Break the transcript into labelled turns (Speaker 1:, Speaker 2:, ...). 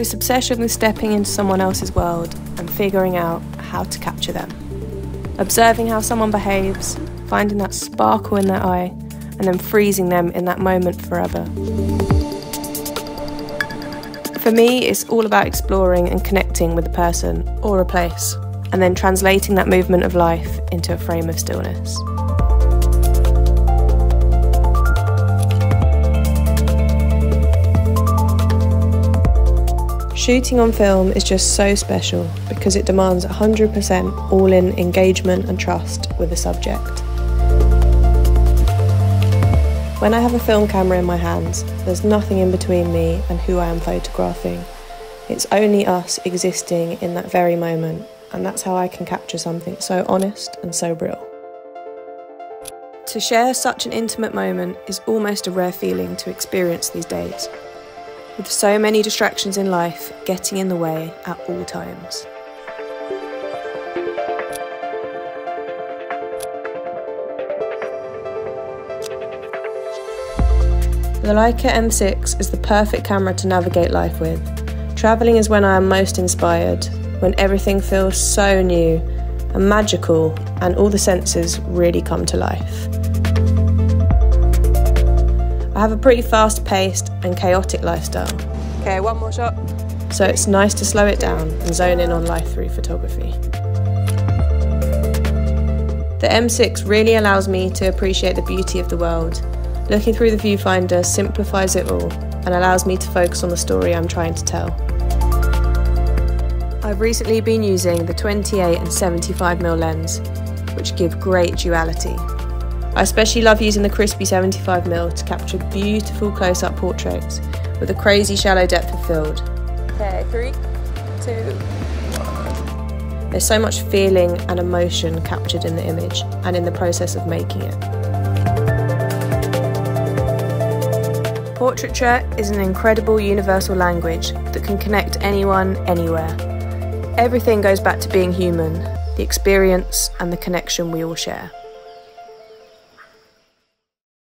Speaker 1: this obsession with stepping into someone else's world and figuring out how to capture them. Observing how someone behaves, finding that sparkle in their eye, and then freezing them in that moment forever. For me, it's all about exploring and connecting with a person or a place, and then translating that movement of life into a frame of stillness. Shooting on film is just so special because it demands 100% all in engagement and trust with the subject. When I have a film camera in my hands, there's nothing in between me and who I am photographing. It's only us existing in that very moment, and that's how I can capture something so honest and so real. To share such an intimate moment is almost a rare feeling to experience these days with so many distractions in life getting in the way at all times. The Leica M6 is the perfect camera to navigate life with. Travelling is when I am most inspired, when everything feels so new and magical and all the senses really come to life. I have a pretty fast paced and chaotic lifestyle.
Speaker 2: Okay, one more shot.
Speaker 1: So it's nice to slow it down and zone in on life through photography. The M6 really allows me to appreciate the beauty of the world. Looking through the viewfinder simplifies it all and allows me to focus on the story I'm trying to tell. I've recently been using the 28 and 75mm lens, which give great duality I especially love using the crispy 75mm to capture beautiful close-up portraits with a crazy shallow depth of field.
Speaker 2: Okay, three, two,
Speaker 1: one. There's so much feeling and emotion captured in the image and in the process of making it. Portraiture is an incredible universal language that can connect anyone, anywhere. Everything goes back to being human, the experience and the connection we all share.